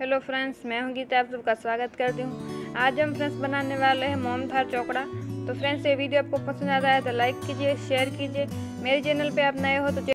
Hello friends मैं हूँ गीता, आप सबका स्वागत करती हूँ। आज हम फ्रेंड्स बनाने वाले हैं मोम थार चौकड़ा तो फ्रेंड्स ये वीडियो आपको पसंद आता है तो लाइक कीजिए शेयर कीजिए। मेरे चैनल पे आप नए हो तो